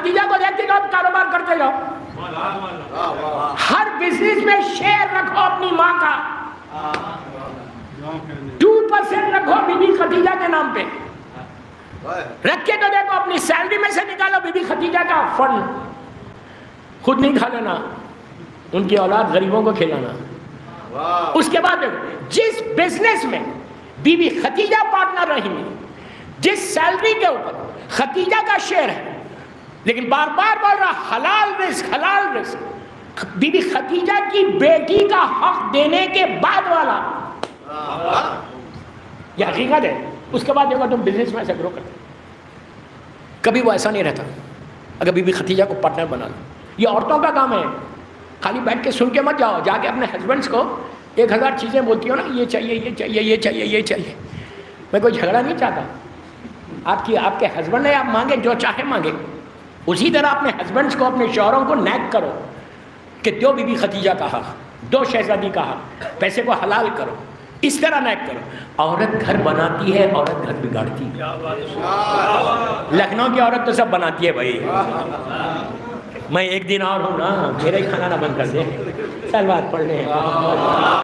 अपनी माँ खदीजा को जाओ कारोबार करते जाओ। हर बिज़नेस में शेयर रखो अपनी माँ का। टू परसेंट रखो बीबी खदीजा के नाम पे। रख के तो देखो, अपनी सैलरी में से निकालो, बीबी खदीजा का फंड खुद नहीं खा लेना। उनकी औलाद गरीबों को खिलाना। उसके बाद देखो, जिस बिज़नेस में बीबी खतीजा पार्टनर रहेंगी, जिस सैलरी के ऊपर खतीजा का शेयर है लेकिन बार बार बोल रहा, हलाल रिस्क हलाल रिस्क। बीबी खतीजा की बेटी का हक देने के बाद वाला। यह हकीकत है। उसके बाद देखो तुम बिज़नेस में ऐसा ग्रो करते कभी वो ऐसा नहीं रहता, अगर बीबी खतीजा को पार्टनर बना लो। ये औरतों का काम है। खाली बैठ के सुन के मत जाओ। जाके अपने हस्बैंड्स को एक हज़ार चीज़ें बोलती हो ना, ये चाहिए ये चाहिए ये चाहिए ये चाहिए। मैं कोई झगड़ा नहीं चाहता। आपकी, आपके हस्बैंड है आप मांगे, जो चाहे मांगे। उसी तरह अपने हस्बैंड्स को, अपने शौहरों को नैक करो कि दो बीबी खतीजा का हक दो शहजादी का हक पैसे को हलाल करो, इस तरह नैक करो। औरत घर बनाती है, औरत घर बिगाड़ती है। लखनऊ की औरत तो सब बनाती है भाई। मैं एक दिन और हूँ ना, मेरा ही खाना ना बंद कर दे। सलवार पढ़ने